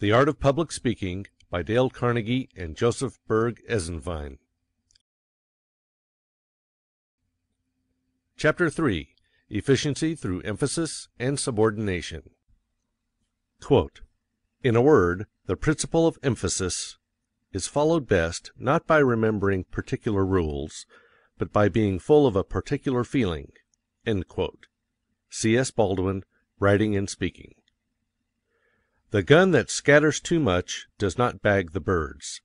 The Art of Public Speaking by Dale Carnegie and Joseph Berg Esenwein Chapter 3 Efficiency Through Emphasis and Subordination In a word, the principle of emphasis is followed best, not by remembering particular rules, but by being full of a particular feeling. C. S. Baldwin, Writing and Speaking. The gun that scatters too much does not bag the birds.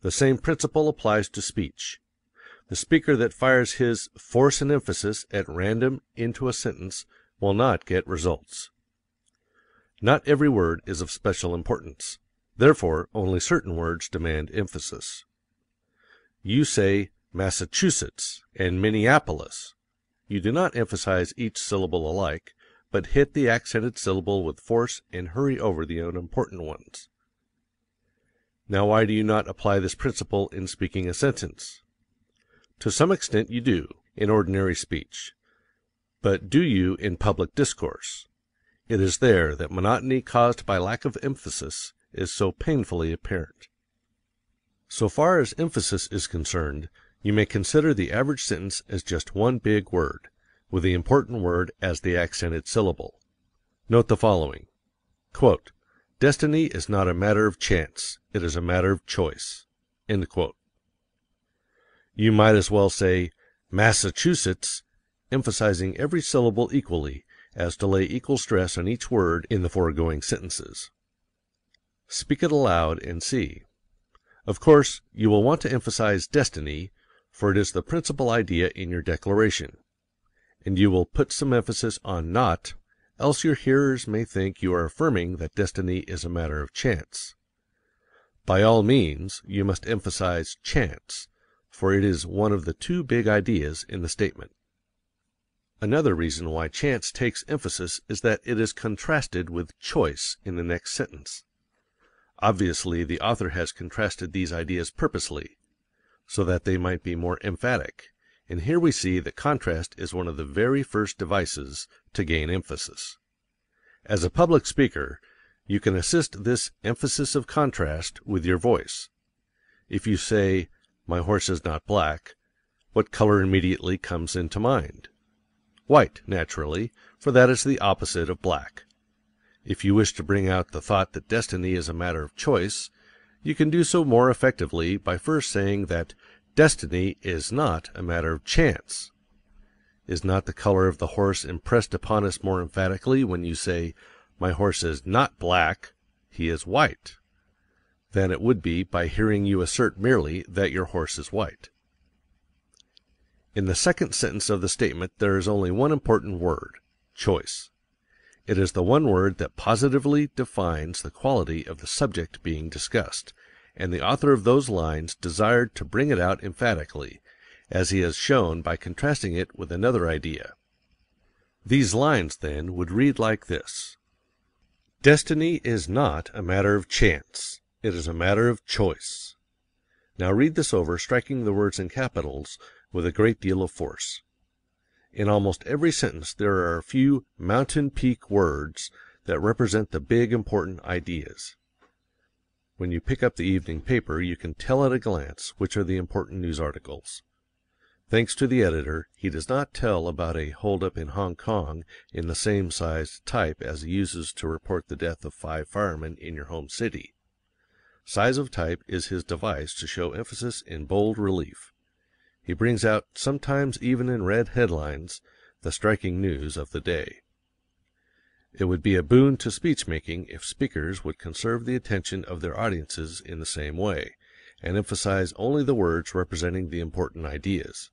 The same principle applies to speech. The speaker that fires his force and emphasis at random into a sentence will not get results. Not every word is of special importance. Therefore, only certain words demand emphasis. You say Massachusetts and Minneapolis. You do not emphasize each syllable alike, but hit the accented syllable with force and hurry over the unimportant ones. Now why do you not apply this principle in speaking a sentence? To some extent you do, in ordinary speech. But do you in public discourse? It is there that monotony caused by lack of emphasis is so painfully apparent. So far as emphasis is concerned, you may consider the average sentence as just one big word with the important word as the accented syllable. Note the following: "Destiny is not a matter of chance, it is a matter of choice." You might as well say Massachusetts, emphasizing every syllable equally, as to lay equal stress on each word in the foregoing sentences. Speak it aloud and see. Of course, you will want to emphasize destiny, for it is the principal idea in your declaration and you will put some emphasis on not, else your hearers may think you are affirming that destiny is a matter of chance. By all means, you must emphasize chance, for it is one of the two big ideas in the statement. Another reason why chance takes emphasis is that it is contrasted with choice in the next sentence. Obviously the author has contrasted these ideas purposely, so that they might be more emphatic and here we see that contrast is one of the very first devices to gain emphasis. As a public speaker, you can assist this emphasis of contrast with your voice. If you say, "My horse is not black," what color immediately comes into mind? White, naturally, for that is the opposite of black. If you wish to bring out the thought that destiny is a matter of choice, you can do so more effectively by first saying that Destiny is not a matter of chance. Is not the color of the horse impressed upon us more emphatically when you say, "My horse is not black, he is white," than it would be by hearing you assert merely that your horse is white? In the second sentence of the statement there is only one important word choice. It is the one word that positively defines the quality of the subject being discussed and the author of those lines desired to bring it out emphatically, as he has shown by contrasting it with another idea. These lines, then, would read like this: Destiny is not a matter of chance, it is a matter of choice. Now read this over, striking the words in capitals with a great deal of force. In almost every sentence there are a few mountain peak words that represent the big important ideas. When you pick up the evening paper you can tell at a glance which are the important news articles. Thanks to the editor, he does not tell about a hold up in Hong Kong in the same sized type as he uses to report the death of five firemen in your home city. Size of type is his device to show emphasis in bold relief. He brings out, sometimes even in red headlines, the striking news of the day. It would be a boon to speech making if speakers would conserve the attention of their audiences in the same way, and emphasize only the words representing the important ideas.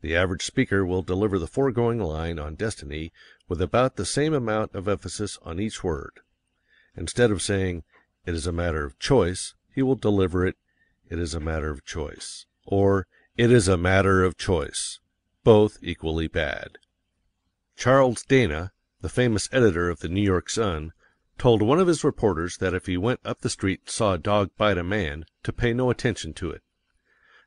The average speaker will deliver the foregoing line on destiny with about the same amount of emphasis on each word. Instead of saying, "It is a matter of choice," he will deliver it, "It is a matter of choice," or "It is a matter of choice," both equally bad. Charles Dana the famous editor of the New York Sun, told one of his reporters that if he went up the street and saw a dog bite a man, to pay no attention to it.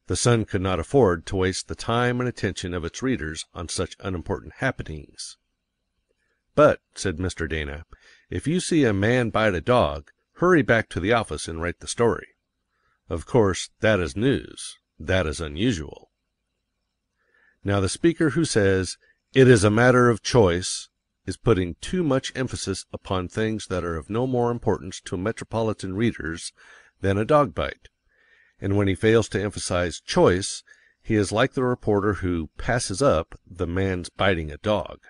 The Sun could not afford to waste the time and attention of its readers on such unimportant happenings. "But," said Mr. Dana, "if you see a man bite a dog, hurry back to the office and write the story. Of course, that is news; that is unusual. Now the speaker who says, "It is a matter of choice," is putting too much emphasis upon things that are of no more importance to metropolitan readers than a dog bite; and when he fails to emphasize choice, he is like the reporter who "passes up" the man's biting a dog.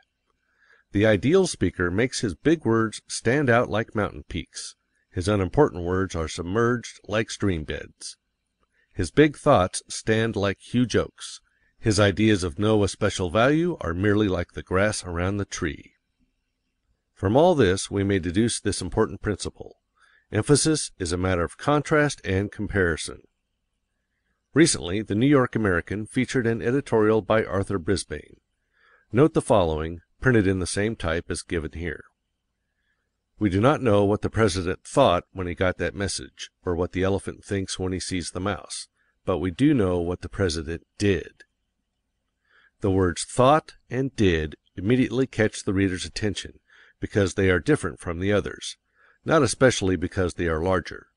The ideal speaker makes his big words stand out like mountain peaks; his unimportant words are submerged like stream beds. His big thoughts stand like huge oaks; his ideas of no especial value are merely like the grass around the tree. From all this we may deduce this important principle: emphasis is a matter of contrast and comparison. Recently the New York American featured an editorial by Arthur Brisbane. Note the following, printed in the same type as given here: "We do not know what the President thought when he got that message, or what the elephant thinks when he sees the mouse, but we do know what the President did." The words thought and did immediately catch the reader's attention, because they are different from the others, not especially because they are larger.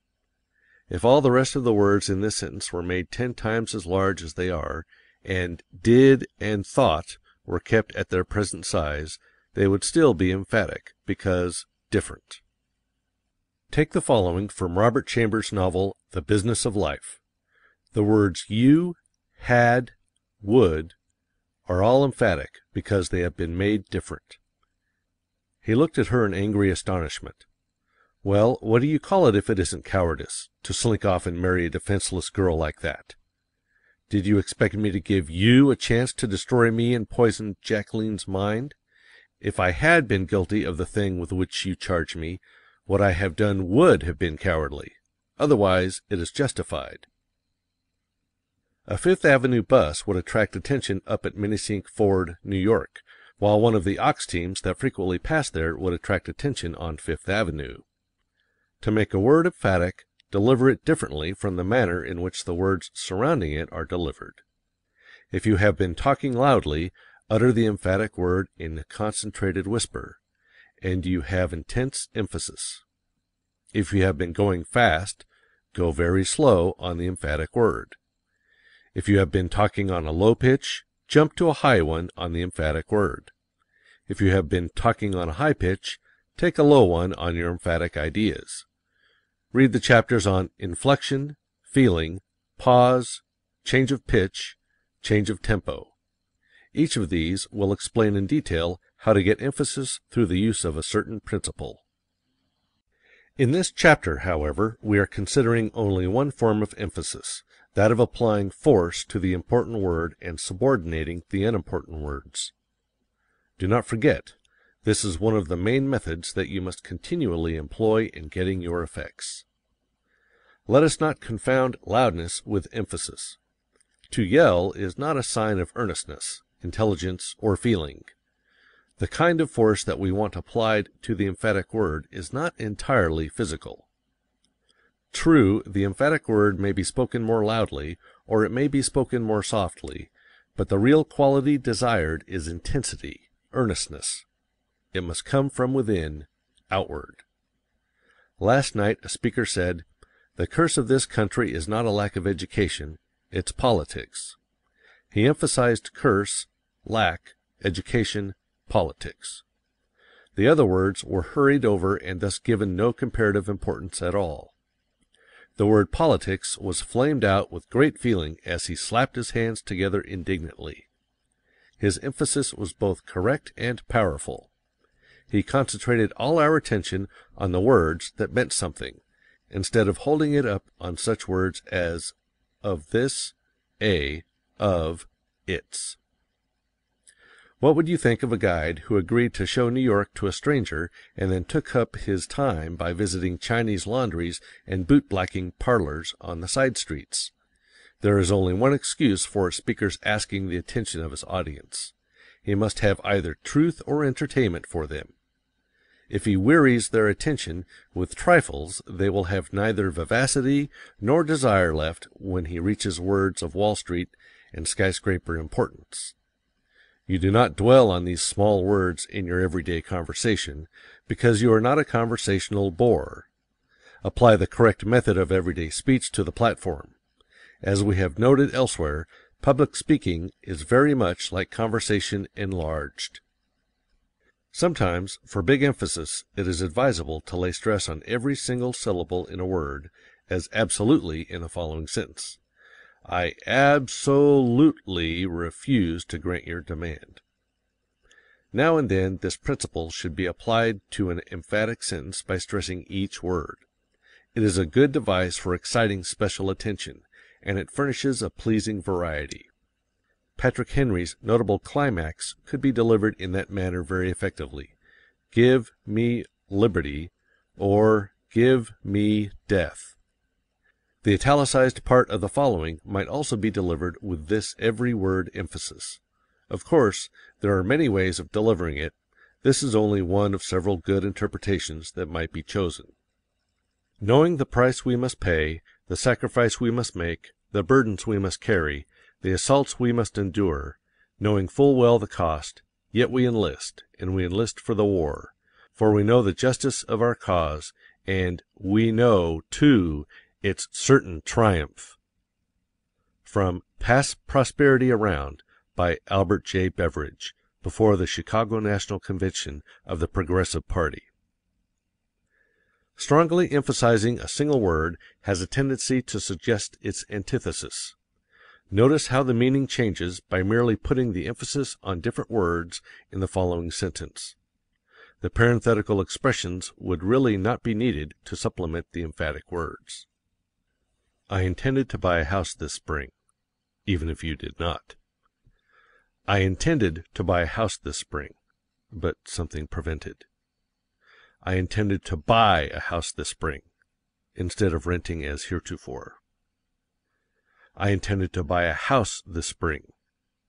If all the rest of the words in this sentence were made ten times as large as they are, and did and thought were kept at their present size, they would still be emphatic, because different. Take the following from Robert Chambers' novel The Business of Life. The words you, had, would, are all emphatic because they have been made different. He looked at her in angry astonishment. Well, what do you call it if it isn't cowardice, to slink off and marry a defenseless girl like that? Did you expect me to give YOU a chance to destroy me and poison Jacqueline's mind? If I had been guilty of the thing with which you charge me, what I have done WOULD have been cowardly. Otherwise it is justified. A Fifth Avenue bus would attract attention up at Minisink Ford, New York, while one of the ox teams that frequently pass there would attract attention on Fifth Avenue. To make a word emphatic, deliver it differently from the manner in which the words surrounding it are delivered. If you have been talking loudly, utter the emphatic word in a concentrated whisper, and you have intense emphasis. If you have been going fast, go very slow on the emphatic word. If you have been talking on a low pitch, jump to a high one on the emphatic word. If you have been talking on a high pitch, take a low one on your emphatic ideas. Read the chapters on inflection, feeling, pause, change of pitch, change of tempo. Each of these will explain in detail how to get emphasis through the use of a certain principle. In this chapter, however, we are considering only one form of emphasis, that of applying force to the important word and subordinating the unimportant words. Do not forget this is one of the main methods that you must continually employ in getting your effects. Let us not confound loudness with emphasis. To yell is not a sign of earnestness, intelligence, or feeling. The kind of force that we want applied to the emphatic word is not entirely physical. True, the emphatic word may be spoken more loudly, or it may be spoken more softly, but the real quality desired is intensity, earnestness. It must come from within, outward. Last night a speaker said, The curse of this country is not a lack of education, it's politics. He emphasized curse, lack, education, politics. The other words were hurried over and thus given no comparative importance at all. The word politics was flamed out with great feeling as he slapped his hands together indignantly. His emphasis was both correct and powerful he concentrated all our attention on the words that meant something, instead of holding it up on such words as of this, a, of, its. What would you think of a guide who agreed to show New York to a stranger and then took up his time by visiting Chinese laundries and boot-blacking parlors on the side streets? There is only one excuse for a speaker's asking the attention of his audience. He must have either truth or entertainment for them. If he wearies their attention with trifles they will have neither vivacity nor desire left when he reaches words of Wall Street and skyscraper importance. You do not dwell on these small words in your everyday conversation, because you are not a conversational bore. Apply the correct method of everyday speech to the platform. As we have noted elsewhere, public speaking is very much like conversation enlarged. Sometimes, for big emphasis, it is advisable to lay stress on every single syllable in a word, as absolutely in the following sentence: I absolutely refuse to grant your demand. Now and then this principle should be applied to an emphatic sentence by stressing each word. It is a good device for exciting special attention, and it furnishes a pleasing variety. Patrick Henry's notable climax could be delivered in that manner very effectively: "Give me liberty," or "Give me death." The italicized part of the following might also be delivered with this every word emphasis. Of course, there are many ways of delivering it; this is only one of several good interpretations that might be chosen. Knowing the price we must pay, the sacrifice we must make, the burdens we must carry, the assaults we must endure, knowing full well the cost, yet we enlist, and we enlist for the war; for we know the justice of our cause, and we know, too, its certain triumph. From "Pass Prosperity Around," by Albert J. Beveridge, before the Chicago National Convention of the Progressive Party. Strongly emphasizing a single word has a tendency to suggest its antithesis. Notice how the meaning changes by merely putting the emphasis on different words in the following sentence. The parenthetical expressions would really not be needed to supplement the emphatic words. I intended to buy a house this spring, even if you did not. I intended to buy a house this spring, but something prevented. I intended to buy a house this spring, instead of renting as heretofore. I intended to buy a house this spring,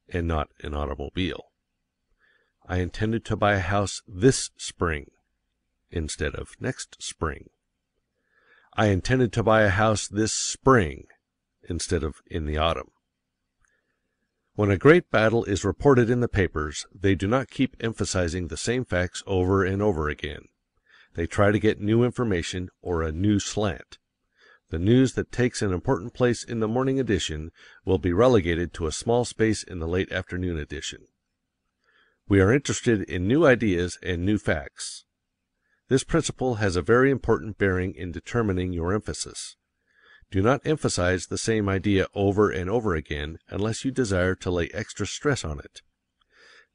and not an automobile. I intended to buy a house this spring, instead of next spring. I intended to buy a house this spring, instead of in the autumn. When a great battle is reported in the papers, they do not keep emphasizing the same facts over and over again. They try to get new information or a new slant. The news that takes an important place in the morning edition will be relegated to a small space in the late afternoon edition. We are interested in new ideas and new facts. This principle has a very important bearing in determining your emphasis. Do not emphasize the same idea over and over again unless you desire to lay extra stress on it.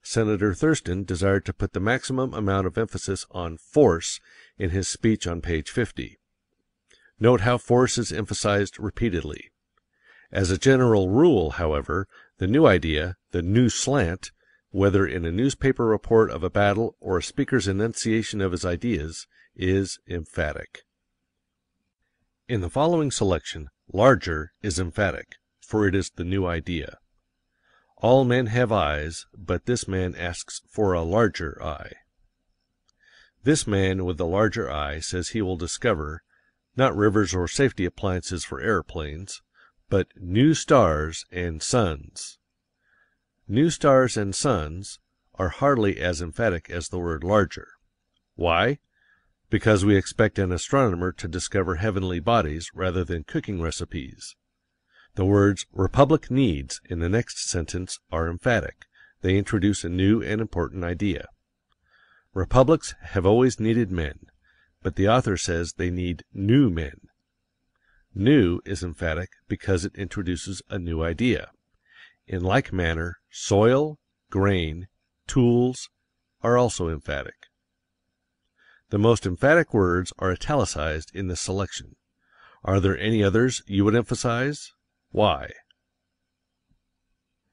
Senator Thurston desired to put the maximum amount of emphasis on force in his speech on page 50. Note how force is emphasized repeatedly. As a general rule, however, the new idea, the new slant, whether in a newspaper report of a battle or a speaker's enunciation of his ideas, is emphatic. In the following selection, larger is emphatic, for it is the new idea. All men have eyes, but this man asks for a larger eye. This man with the larger eye says he will discover, not rivers or safety appliances for aeroplanes, but new stars and suns. New stars and suns are hardly as emphatic as the word larger. Why? Because we expect an astronomer to discover heavenly bodies rather than cooking recipes. The words "republic needs" in the next sentence are emphatic; they introduce a new and important idea. Republics have always needed men, but the author says they need new men. New is emphatic because it introduces a new idea. In like manner, soil, grain, tools, are also emphatic. The most emphatic words are italicized in this selection. Are there any others you would emphasize? Why?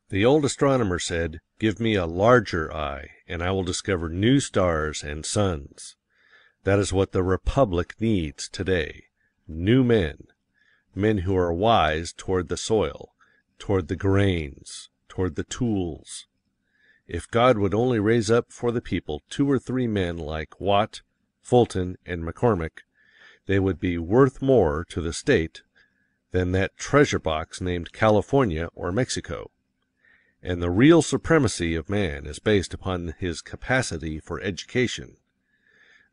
The old astronomer said, "Give me a larger eye, and I will discover new stars and suns." That is what the republic needs today new men men who are wise toward the soil, toward the grains, toward the tools. If God would only raise up for the people two or three men like Watt, Fulton, and McCormick, they would be worth more to the state than that treasure box named California or Mexico. And the real supremacy of man is based upon his capacity for education.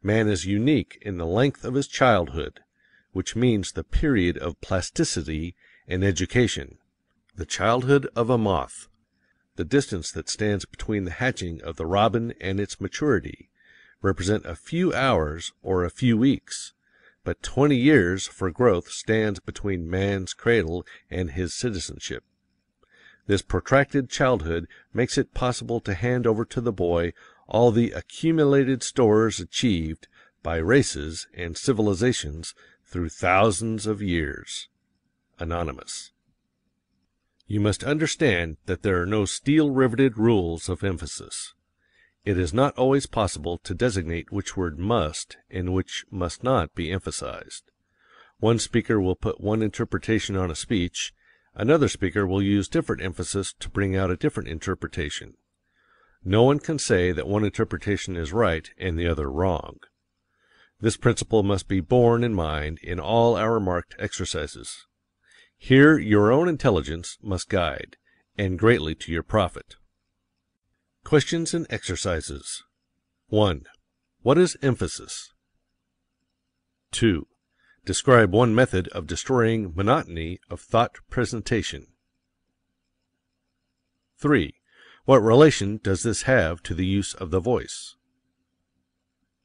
Man is unique in the length of his childhood, which means the period of plasticity and education the childhood of a moth the distance that stands between the hatching of the robin and its maturity, represent a few hours or a few weeks, but twenty years for growth stands between man's cradle and his citizenship. This protracted childhood makes it possible to hand over to the boy all the accumulated stores achieved by races and civilizations through thousands of years. Anonymous. You must understand that there are no steel riveted rules of emphasis. It is not always possible to designate which word must and which must not be emphasized. One speaker will put one interpretation on a speech, another speaker will use different emphasis to bring out a different interpretation. No one can say that one interpretation is right and the other wrong. This principle must be borne in mind in all our marked exercises. Here your own intelligence must guide, and greatly to your profit. Questions and Exercises 1. What is emphasis? 2. Describe one method of destroying monotony of thought presentation. 3. What relation does this have to the use of the voice?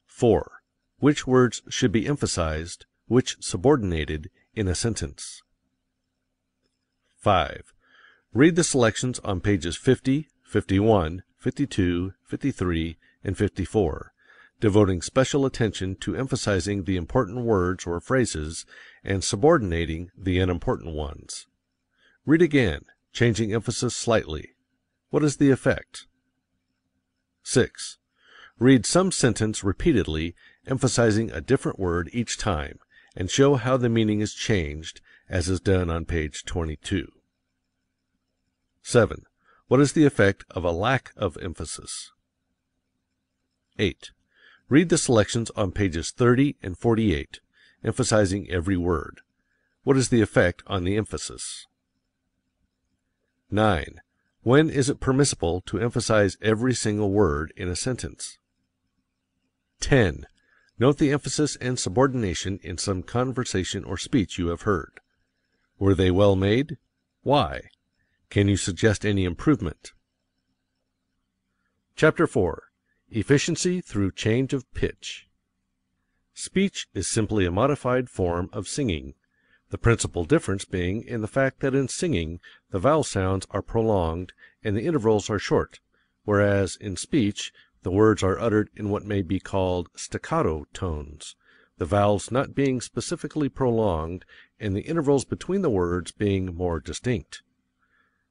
4. Which words should be emphasized, which subordinated, in a sentence? 5. Read the selections on pages 50, 51, 52, 53, and 54, devoting special attention to emphasizing the important words or phrases and subordinating the unimportant ones. Read again, changing emphasis slightly. What is the effect? 6. Read some sentence repeatedly, emphasizing a different word each time, and show how the meaning is changed, as is done on page 22. 7. What is the effect of a lack of emphasis? 8. Read the selections on pages 30 and 48, emphasizing every word. What is the effect on the emphasis? 9. When is it permissible to emphasize every single word in a sentence? 10. Note the emphasis and subordination in some conversation or speech you have heard. Were they well made? Why? Can you suggest any improvement? Chapter 4 Efficiency Through Change of Pitch Speech is simply a modified form of singing the principal difference being in the fact that in singing the vowel sounds are prolonged and the intervals are short, whereas in speech the words are uttered in what may be called staccato tones, the vowels not being specifically prolonged and the intervals between the words being more distinct.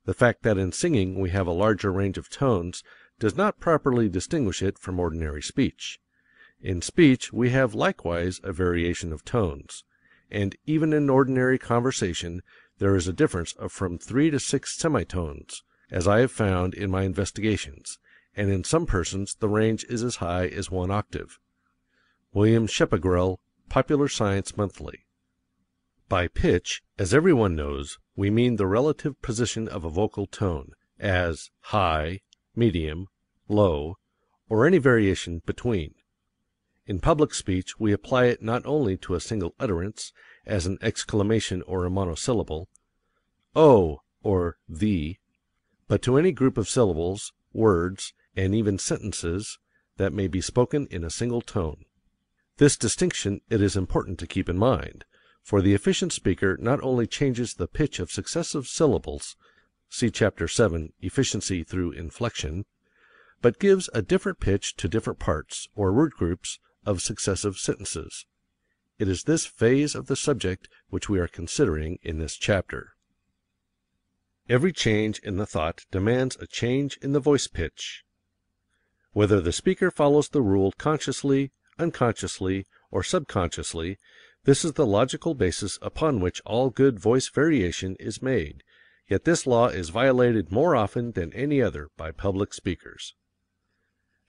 The fact that in singing we have a larger range of tones does not properly distinguish it from ordinary speech. In speech we have likewise a variation of tones and even in ordinary conversation there is a difference of from three to six semitones, as I have found in my investigations, and in some persons the range is as high as one octave. William Scheppegrell, Popular Science Monthly. By pitch, as every one knows, we mean the relative position of a vocal tone, as high, medium, low, or any variation between. In public speech we apply it not only to a single utterance, as an exclamation or a monosyllable, "Oh!" or "thee," but to any group of syllables, words, and even sentences that may be spoken in a single tone. This distinction it is important to keep in mind, for the efficient speaker not only changes the pitch of successive syllables (see Chapter VII, Efficiency through Inflection), but gives a different pitch to different parts, or word groups, of successive sentences. It is this phase of the subject which we are considering in this chapter. Every change in the thought demands a change in the voice pitch. Whether the speaker follows the rule consciously, unconsciously, or subconsciously, this is the logical basis upon which all good voice variation is made, yet this law is violated more often than any other by public speakers.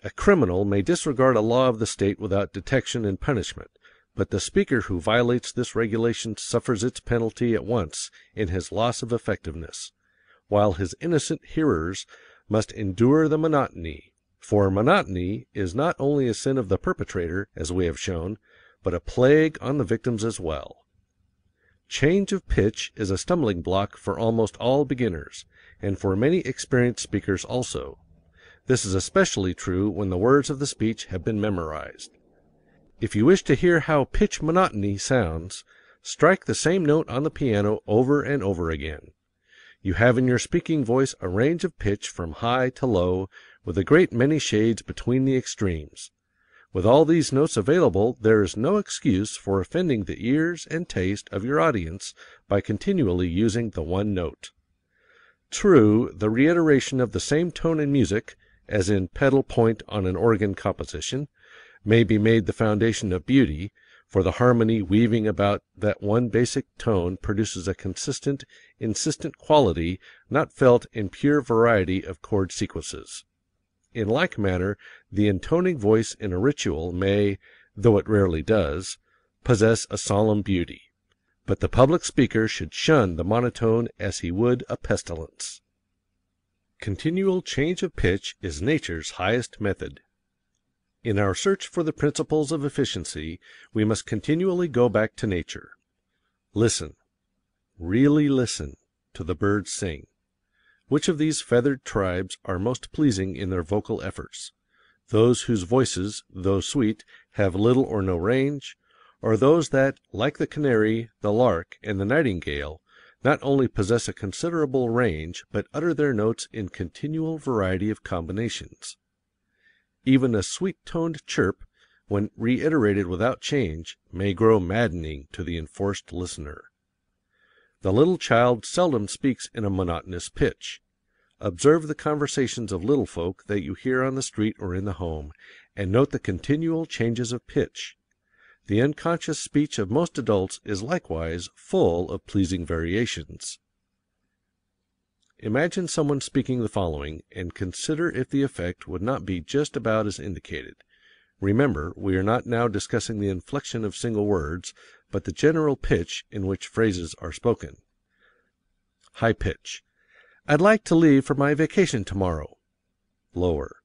A criminal may disregard a law of the state without detection and punishment, but the speaker who violates this regulation suffers its penalty at once in his loss of effectiveness, while his innocent hearers must endure the monotony, for monotony is not only a sin of the perpetrator, as we have shown, but a plague on the victims as well. Change of pitch is a stumbling block for almost all beginners, and for many experienced speakers also. This is especially true when the words of the speech have been memorized. If you wish to hear how pitch monotony sounds, strike the same note on the piano over and over again. You have in your speaking voice a range of pitch from high to low, with a great many shades between the extremes. With all these notes available there is no excuse for offending the ears and taste of your audience by continually using the one note. True, the reiteration of the same tone in music, as in pedal point on an organ composition, may be made the foundation of beauty, for the harmony weaving about that one basic tone produces a consistent, insistent quality not felt in pure variety of chord sequences. In like manner the intoning voice in a ritual may, though it rarely does, possess a solemn beauty. But the public speaker should shun the monotone as he would a pestilence. Continual change of pitch is nature's highest method. In our search for the principles of efficiency we must continually go back to nature. Listen, really listen, to the birds sing. Which of these feathered tribes are most pleasing in their vocal efforts? Those whose voices, though sweet, have little or no range, or those that, like the canary, the lark, and the nightingale, not only possess a considerable range, but utter their notes in continual variety of combinations. Even a sweet toned chirp, when reiterated without change, may grow maddening to the enforced listener. The little child seldom speaks in a monotonous pitch. Observe the conversations of little folk that you hear on the street or in the home, and note the continual changes of pitch. The unconscious speech of most adults is likewise full of pleasing variations. Imagine someone speaking the following, and consider if the effect would not be just about as indicated. Remember, we are not now discussing the inflection of single words, but the general pitch in which phrases are spoken. High pitch. I'd like to leave for my vacation tomorrow. Lower.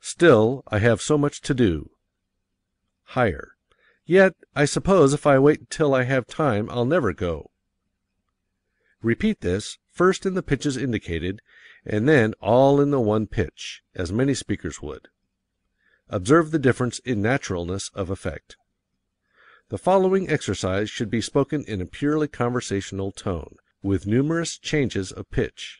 Still, I have so much to do. Higher. Yet, I suppose if I wait till I have time I'll never go. Repeat this, first in the pitches indicated, and then all in the one pitch, as many speakers would. Observe the difference in naturalness of effect. The following exercise should be spoken in a purely conversational tone, with numerous changes of pitch.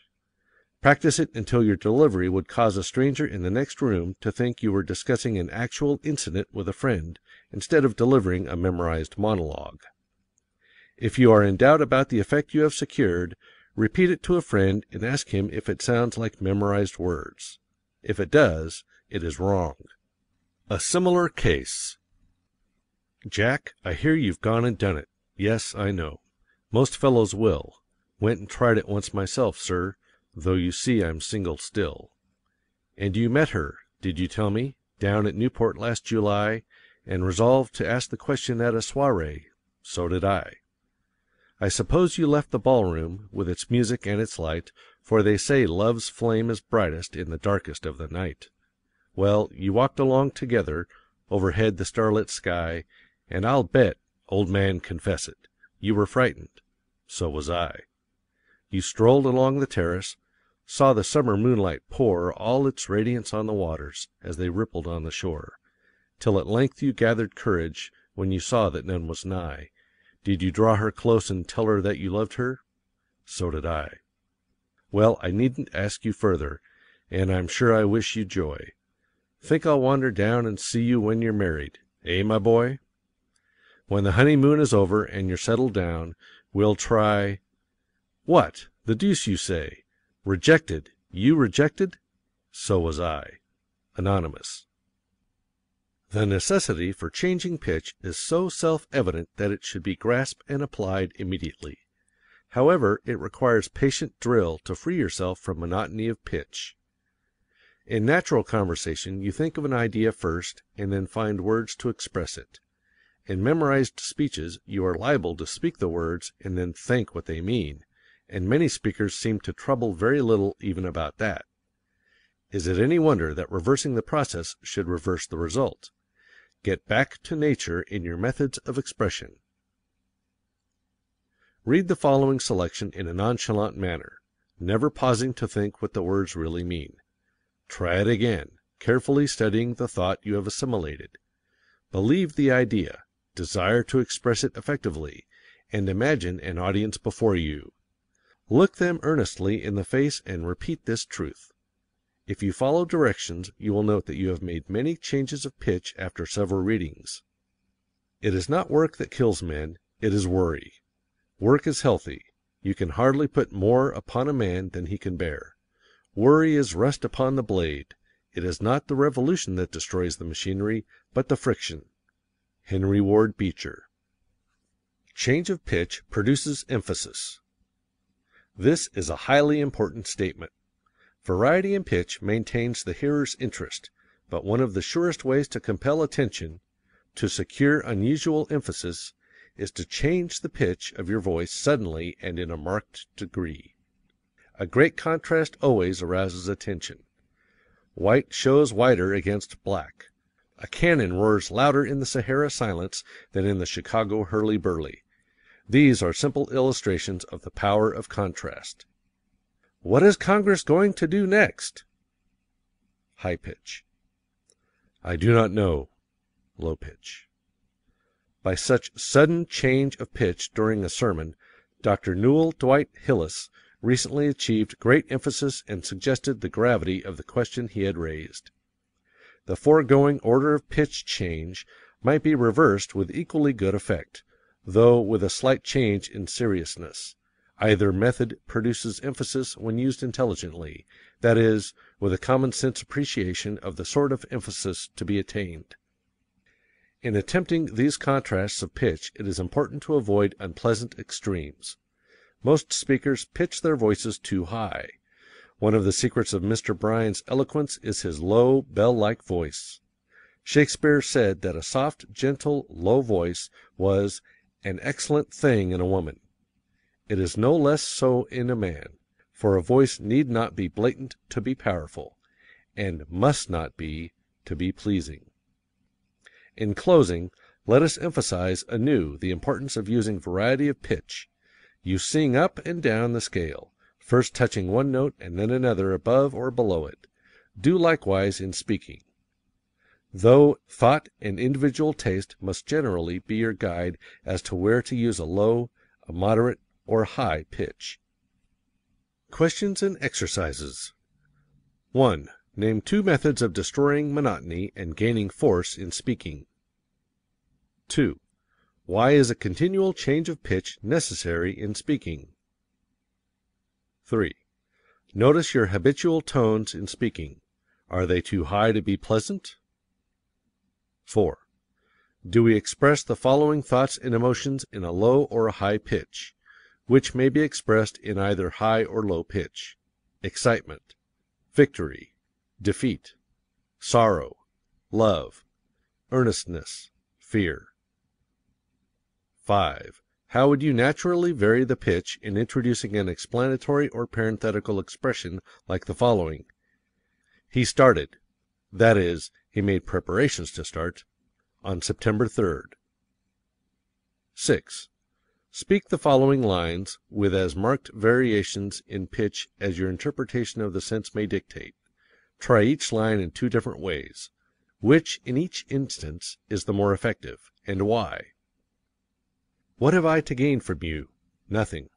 Practice it until your delivery would cause a stranger in the next room to think you were discussing an actual incident with a friend, instead of delivering a memorized monologue. If you are in doubt about the effect you have secured, repeat it to a friend and ask him if it sounds like memorized words. If it does, it is wrong. A similar case. Jack, I hear you've gone and done it. Yes, I know. Most fellows will. Went and tried it once myself, sir though you see I'm single still. And you met her, did you tell me, down at Newport last July, and resolved to ask the question at a soiree. So did I. I suppose you left the ballroom, with its music and its light, for they say love's flame is brightest in the darkest of the night. Well, you walked along together, overhead the starlit sky, and I'll bet, old man, confess it, you were frightened. So was I. You strolled along the terrace, saw the summer moonlight pour all its radiance on the waters as they rippled on the shore, till at length you gathered courage when you saw that none was nigh. Did you draw her close and tell her that you loved her? So did I. Well, I needn't ask you further, and I'm sure I wish you joy. Think I'll wander down and see you when you're married, eh, my boy? When the honeymoon is over and you're settled down, we'll try what! The deuce you say! Rejected! You rejected? So was I. Anonymous. The necessity for changing pitch is so self evident that it should be grasped and applied immediately. However, it requires patient drill to free yourself from monotony of pitch. In natural conversation you think of an idea first and then find words to express it. In memorized speeches you are liable to speak the words and then think what they mean and many speakers seem to trouble very little even about that. Is it any wonder that reversing the process should reverse the result? Get back to nature in your methods of expression. Read the following selection in a nonchalant manner, never pausing to think what the words really mean. Try it again, carefully studying the thought you have assimilated. Believe the idea, desire to express it effectively, and imagine an audience before you. Look them earnestly in the face and repeat this truth. If you follow directions you will note that you have made many changes of pitch after several readings. It is not work that kills men, it is worry. Work is healthy. You can hardly put more upon a man than he can bear. Worry is rust upon the blade. It is not the revolution that destroys the machinery, but the friction. Henry Ward Beecher. Change of pitch produces emphasis. This is a highly important statement. Variety in pitch maintains the hearer's interest, but one of the surest ways to compel attention, to secure unusual emphasis, is to change the pitch of your voice suddenly and in a marked degree. A great contrast always arouses attention. White shows whiter against black. A cannon roars louder in the Sahara silence than in the Chicago hurly burly. These are simple illustrations of the power of contrast. What is Congress going to do next? High pitch. I do not know. Low pitch. By such sudden change of pitch during a sermon, Dr. Newell Dwight Hillis recently achieved great emphasis and suggested the gravity of the question he had raised. The foregoing order of pitch change might be reversed with equally good effect, though with a slight change in seriousness. Either method produces emphasis when used intelligently, that is, with a common sense appreciation of the sort of emphasis to be attained. In attempting these contrasts of pitch it is important to avoid unpleasant extremes. Most speakers pitch their voices too high. One of the secrets of Mr. Bryan's eloquence is his low, bell like voice. Shakespeare said that a soft, gentle, low voice was "an excellent thing in a woman." It is no less so in a man, for a voice need not be blatant to be powerful, and must not be to be pleasing. In closing, let us emphasize anew the importance of using variety of pitch. You sing up and down the scale, first touching one note and then another above or below it. Do likewise in speaking. Though thought and individual taste must generally be your guide as to where to use a low, a moderate, or high pitch. Questions and exercises. 1. Name two methods of destroying monotony and gaining force in speaking. 2. Why is a continual change of pitch necessary in speaking? 3. Notice your habitual tones in speaking. Are they too high to be pleasant? 4. Do we express the following thoughts and emotions in a low or a high pitch, which may be expressed in either high or low pitch? Excitement, victory, defeat, sorrow, love, earnestness, fear. 5. How would you naturally vary the pitch in introducing an explanatory or parenthetical expression like the following: He started that is, he made preparations to start on September 3rd. 6. Speak the following lines with as marked variations in pitch as your interpretation of the sense may dictate. Try each line in two different ways. Which, in each instance, is the more effective, and why? What have I to gain from you? Nothing.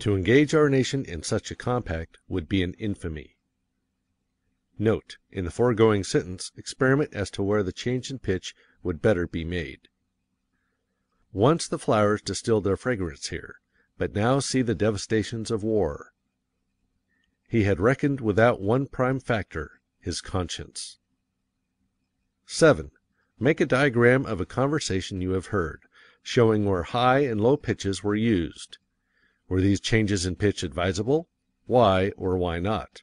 To engage our nation in such a compact would be an infamy. Note: In the foregoing sentence experiment as to where the change in pitch would better be made. Once the flowers distilled their fragrance here, but now see the devastations of war. He had reckoned without one prime factor his conscience. 7. Make a diagram of a conversation you have heard, showing where high and low pitches were used. Were these changes in pitch advisable? Why or why not?